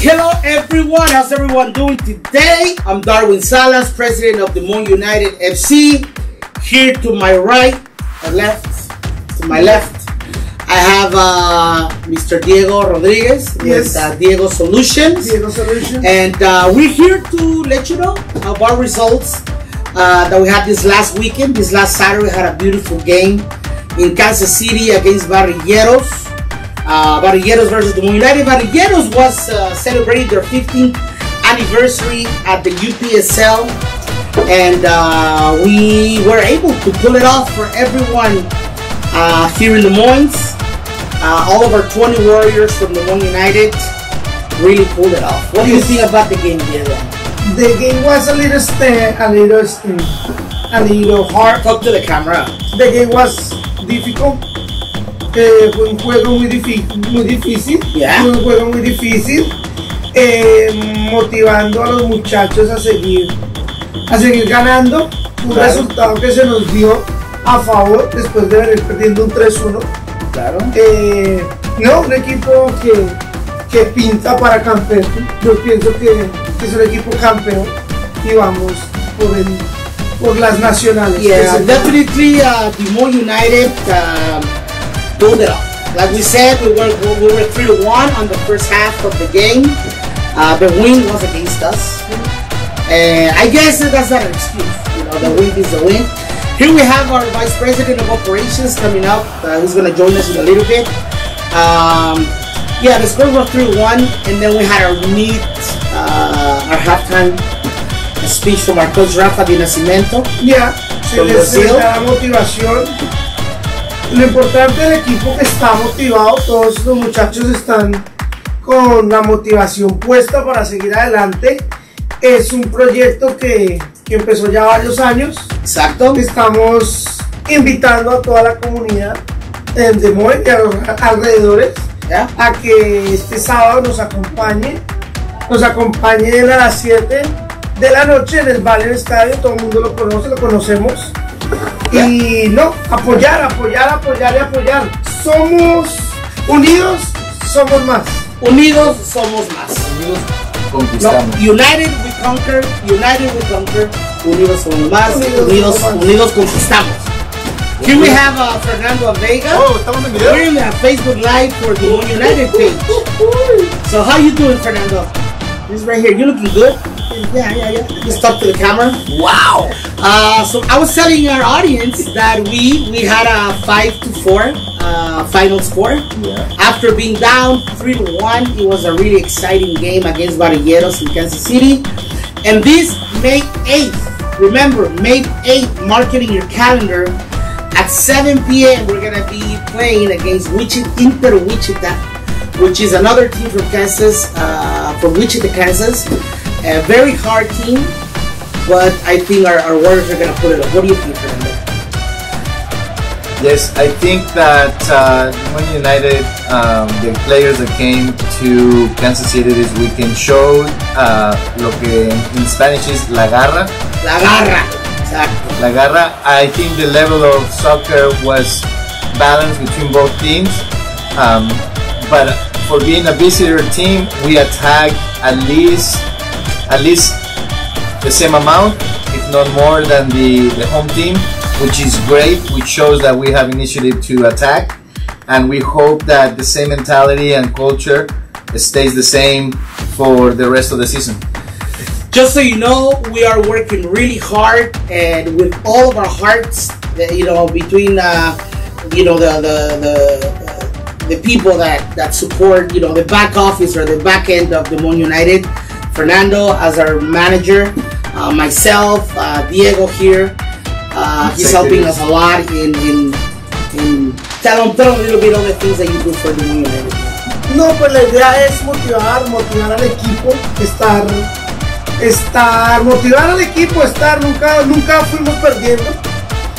Hello everyone. How's everyone doing today? I'm Darwin Salas, president of Des Moines United FC. Here to my right, or left, to my left, I have uh, Mr. Diego Rodriguez Yes. with uh, Diego Solutions. Diego Solution. And uh, we're here to let you know about results uh, that we had this last weekend. This last Saturday, we had a beautiful game in Kansas City against Barrilleros. Uh, Barrilleros versus Des Moines United. Barrilleros was uh, celebrating their 15th anniversary at the UPSL, and uh, we were able to pull it off for everyone uh, here in Des Moines. Uh, all of our 20 warriors from Des Moines United really pulled it off. What do you think about the game, Diego? The game was a little st- a little st- a little hard. Talk to the camera. The game was difficult. Eh, fue un juego muy, difí- muy difícil. Yeah. Fue un juego muy difícil. eh, motivando a los muchachos a seguir, a seguir ganando. Un Claro. resultado que se nos dio a favor después de venir perdiendo un 3-1. Claro. Eh, no, un equipo que, que pinta para campeón. Yo pienso que, que es un equipo campeón y vamos por, el, por las nacionales. Yeah, definitely uh, the More United pulled it off. Like we said, we were we were three to one on the first half of the game. Uh, the wind was against us, and I guess that's not an excuse. You know, the wind is the win. Here we have our vice president of operations coming up, uh, who's going to join us in a little bit. Um, yeah, the score was three to one, and then we had our meet, uh, our halftime speech from our coach Rafa Di Nascimento. Yeah, se Con les, se les la motivación. Lo importante del equipo que está motivado, todos los muchachos están con la motivación puesta para seguir adelante. Es un proyecto que, que empezó ya varios años. Exacto. Estamos invitando a toda la comunidad de Moe y a los alrededores Yeah. a que este sábado nos acompañe, nos acompañen a las 7 de la noche en el Valen Estadio, todo el mundo lo conoce, lo conocemos. Y no, apoyar, apoyar, apoyar y apoyar. Somos unidos, somos más. Unidos somos más. Unidos No, conquistamos. united we conquer, united we conquer, unidos somos más, Unidos unidos, somos más. unidos conquistamos. Here we have uh, Fernando Vega. Oh, estamos en We're video. in the Facebook Live for the United page. So how you doing, Fernando? This right here. You looking good? Yeah, yeah, yeah. Just talk to the camera. Wow. Uh, so I was telling our audience that we we had a five to four uh, final score. Yeah. After being down three to one, it was a really exciting game against Barrilleros in Kansas City. And this May 8th, remember May 8th, marketing your calendar. At 7 p.m., we're gonna be playing against Wichita, Inter Wichita, which is another team from Kansas, uh, from Wichita, Kansas. A very hard team, but I think our, our Warriors are gonna pull it up. What do you think, Fernando? Yes, I think that uh, when United, um, the players that came to Kansas City this weekend showed uh, lo que in Spanish is la garra. La garra. Exacto. La garra. I think the level of soccer was balanced between both teams. Um, but for being a visitor team, we attacked at least at least the same amount, if not more than the, the home team, which is great, which shows that we have initiative to attack. And we hope that the same mentality and culture stays the same for the rest of the season. Just so you know, we are working really hard and with all of our hearts. You know, between uh, you know the the the, the people that that support you know the back office or the back end of Des Moines United. Fernando as our manager, uh, myself, uh, Diego here. Uh, he's helping us a lot in in in tell them a little bit of the things that you do for the United. No, pues la idea es motivar, motivar al equipo, estar, estar, motivar al equipo, estar, nunca, nunca fuimos perdiendo.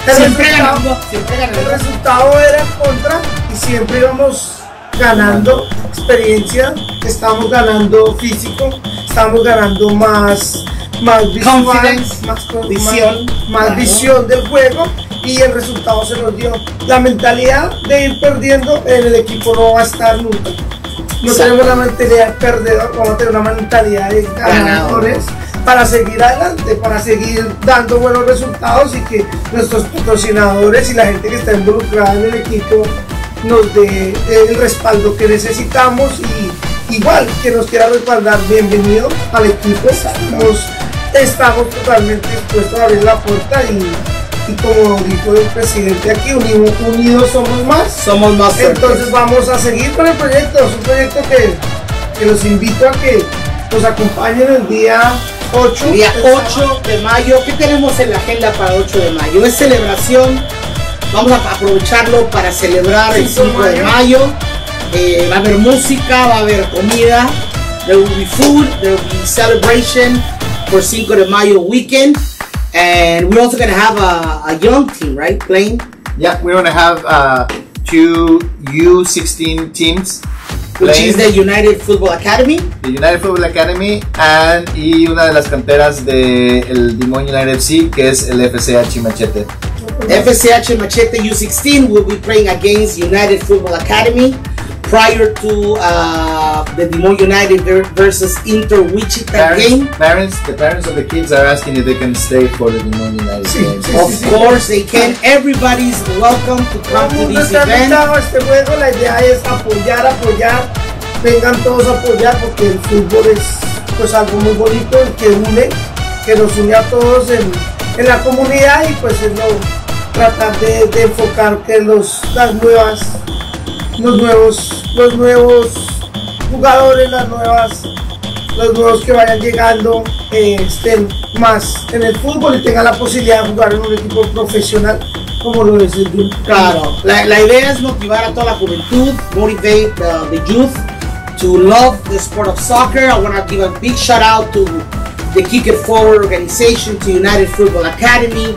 El Siempre resultado- ganando, siempre El ganando. resultado era contra y siempre íbamos ganando experiencia, estamos ganando físico, estamos ganando más, más visual, Confidence, más, visión. más, más Claro. visión del juego y el resultado se nos dio. La mentalidad de ir perdiendo en el equipo no va a estar nunca. No Exacto. tenemos una mentalidad perdedora, vamos a tener una mentalidad de ganadores para seguir adelante, para seguir dando buenos resultados y que nuestros patrocinadores y la gente que está involucrada en el equipo nos dé el respaldo que necesitamos y igual que nos quiera respaldar, bienvenido al equipo. Estamos, estamos totalmente dispuestos a abrir la puerta y, y como dijo el presidente aquí, unidos, unidos somos más. Somos más fuertes. Entonces vamos a seguir con el proyecto. Es un proyecto que, que los invito a que nos acompañen el día 8. Día el 8 de mayo, ¿qué tenemos en la agenda para el 8 de mayo? Es celebración, vamos a aprovecharlo para celebrar el 5 de mayo. Eh, va a haber música, va a haber comida, there will be food, there will be celebration for 5 de mayo weekend. And we're also going to have a, a young team, right? Playing. Yeah, we're gonna have uh, two U16 teams. Which playing. is the United Football Academy. the United Football Academy and y una de las canteras de el Des Moines United FC que es el FCH Machete. FSCH Machete U16 will be playing against United Football Academy prior to uh, the Dimon United ver- versus Inter Wichita game. Parents, parents, the parents of the kids are asking if they can stay for the Dimon United Sí, game. sí, Of sí, course, they can. Everybody's welcome to come to this event. invitado a este juego. La idea es apoyar, apoyar. Vengan todos a apoyar porque el fútbol es pues algo muy bonito que une, que nos une a todos en, en la comunidad y pues es lo tratar de, de enfocar que los las nuevas los nuevos los nuevos jugadores las nuevas los nuevos que vayan llegando eh, estén más en el fútbol y tengan la posibilidad de jugar en un equipo profesional como lo es el Jun. Claro, la, la idea es motivar a toda la juventud, motivate the, the youth to love the sport of soccer. I want to give a big shout out to the Kick It Forward organization, to United Football Academy,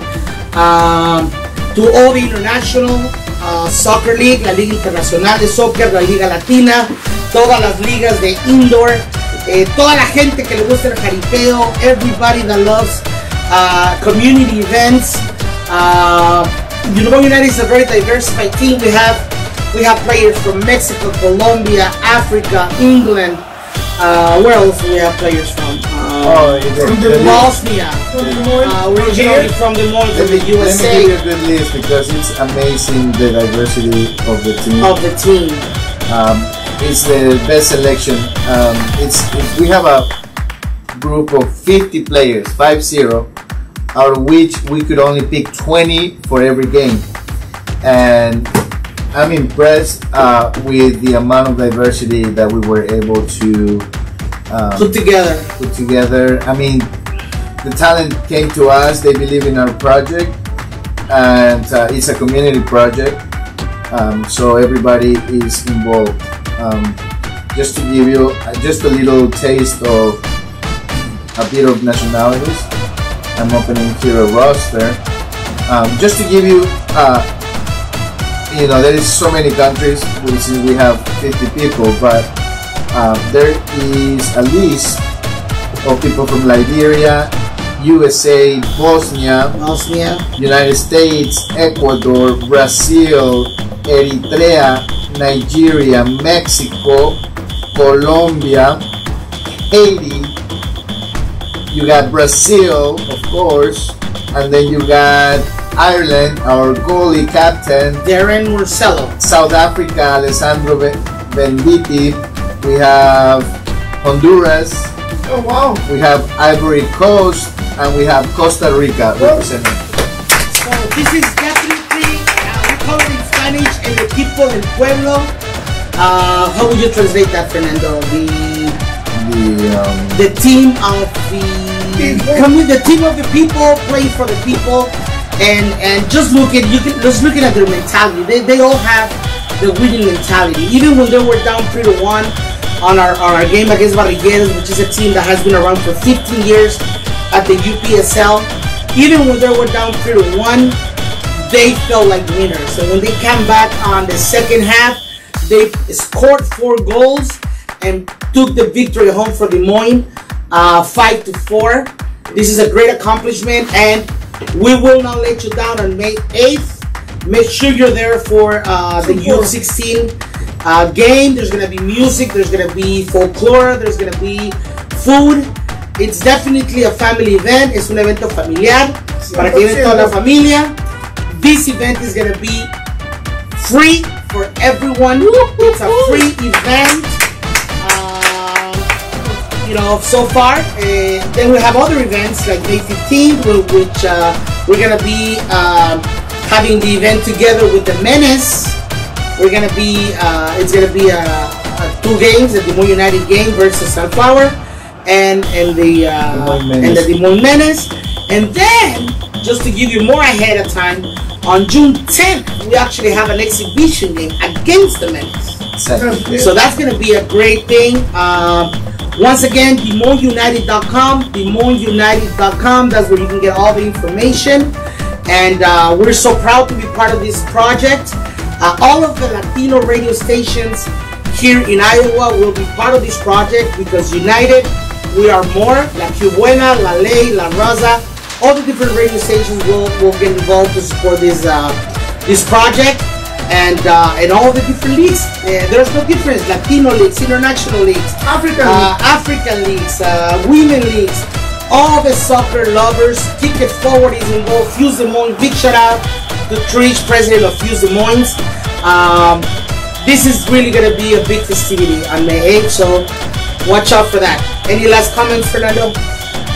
um, to all the international soccer league, la Liga Internacional de Soccer, la Liga Latina, todas las ligas de indoor, eh, toda la gente que le gusta el jaripeo, everybody that loves uh, community events. Uh, United is a very diversified team. We have we have players from Mexico, Colombia, Africa, England. Uh, where else we have players from? Oh, the, From the the list- Bosnia. From Des Moines, Uh, originally from Des Moines let of me, let me give you a good list because it's amazing the diversity of the team. of the team. Um, it's the best selection. Um, it's, it- we have a group of 50 players, 5-0, out of which we could only pick 20 for every game. And I'm impressed uh, with the amount of diversity that we were able to um, Put together. put together. I mean, the talent came to us. They believe in our project, and uh, it's a community project. Um, so everybody is involved. Um, just to give you uh, just a little taste of a bit of nationalities, I'm opening here a roster. Um, just to give you, uh, you know, there is so many countries. We we have 50 people, but there is a list of people from Liberia, USA, Bosnia, Bosnia. United States, Ecuador, Brazil, Eritrea, Nigeria, Mexico, Colombia, Haiti. You got Brazil, of course, and then you got Ireland, our goalie captain, Darren Marcello. South Africa, Alessandro Ben- Benviti. We have Honduras, Oh, wow. we have Ivory Coast, and we have Costa Rica representing. So this is definitely, uh, we call it in Spanish, el equipo del pueblo. Uh, how would you translate that, Fernando? The The um, the team of the People. the team of the people playing for the people and and just looking you can just looking at their mentality they, they all have the winning mentality even when they were down 3 to 1 on our, on our game against Barrilleros which is a team that has been around for 15 years at the UPSL even when they were down 3 to 1 they felt like winners so when they came back on the second half they scored four goals and took the victory home for Des Moines, uh, five to four. This is a great accomplishment, and we will not let you down on May 8th. Make sure you're there for uh, the Support. U16 uh, game. There's gonna be music. There's gonna be folklore. There's gonna be food. It's definitely a family event. Es un evento familiar para que toda la familia. This event is gonna be free for everyone. It's a free event. Um, you know, so far. Uh, then we have other events like May 15th, which uh, we're gonna be um, having the event together with the Menace. We're gonna be, uh, it's gonna be uh, uh, two games: the Des Moines United game versus Sunflower, and and the uh, Des and the Menace. Des Moines Menace. And then, just to give you more ahead of time, on June 10th, we actually have an exhibition game against the Menace. Exactly. So that's going to be a great thing. Um, once again, DesMoinesUnited.com, DesMoinesUnited.com. That's where you can get all the information. And uh, we're so proud to be part of this project. Uh, all of the Latino radio stations here in Iowa will be part of this project because United, we are more. La Cubuena, La Ley, La Raza, all the different radio stations will, will get involved to support this uh, this project and uh, and all the different leagues. Uh, there's no difference. Latino leagues, international leagues, African uh, African leagues, uh, women leagues, all the soccer lovers. Kick It Forward is involved. Fuse Des Moines, big shout out Trish, president of Fuse Des Moines. Um, this is really going to be a big festivity on May 8th, so watch out for that. Any last comments, Fernando?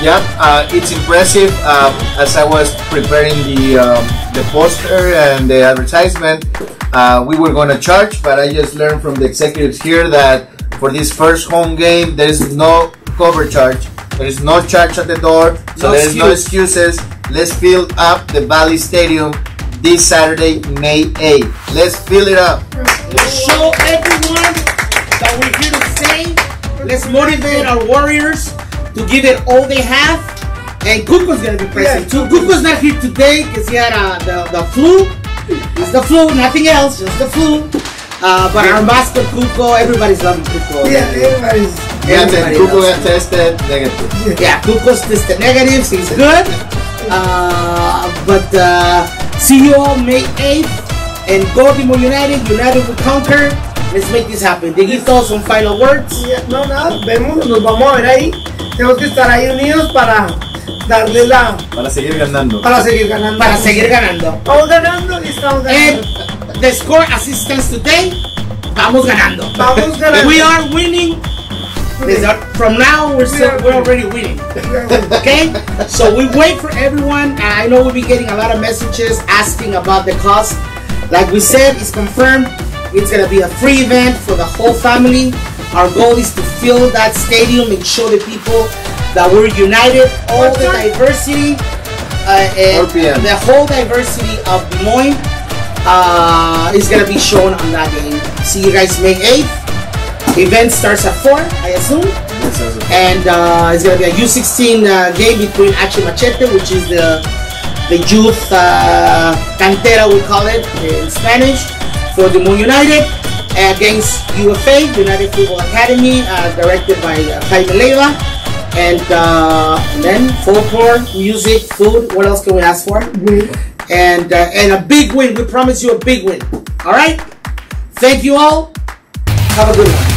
Yeah, uh, it's impressive. Um, as I was preparing the um, the poster and the advertisement, uh, we were going to charge, but I just learned from the executives here that for this first home game, there is no cover charge. There is no charge at the door, so No there is no excuses. Let's fill up the Valley Stadium this Saturday, May 8th. Let's fill it up. Let's show everyone that we're here to stay. Let's motivate our warriors to give it all they have. And Kuko's gonna be present too. Kuko's not here today because he had uh, the, the flu. It's the flu, nothing else, just the flu. Uh, but our mascot Kuko, everybody's loving Kuko. Yeah, everybody's. Yeah, then Everybody Google loves got tested negative. Yeah, Kuko's tested negatives. He's good. Uh, but uh, see you all May 8th. And Demo United. United will conquer. Let's make this happen. Dieguito, some final words. Yeah, No, nada, vemos, nos vamos a ver ahí. Tenemos que estar ahí unidos para darle la. Para seguir ganando. para seguir ganando. Para seguir ganando. Vamos ganando y estamos And ganando. the score assistance today, vamos ganando. Vamos ganando. We are winning. There's a- From now, we're still, we're already winning. Okay, so we wait for everyone. And I know we'll be getting a lot of messages asking about the cost. Like we said, it's confirmed. It's gonna be a free event for the whole family. Our goal is to fill that stadium and show the people that we're united. All the diversity uh, and 4 the whole diversity of Des Moines uh, is gonna be shown on that game. See you guys May 8th. Event starts at 4, I assume and uh, it's gonna be a U16 uh, game between Ache Machete, which is the the youth uh, cantera we call it in Spanish for Des Moines United against UFA United Football Academy, uh, directed by uh, Jaime Leiva. And, uh, and then folklore, music, food. What else can we ask for? And uh, and a big win. We promise you a big win. All right. Thank you all. Have a good one.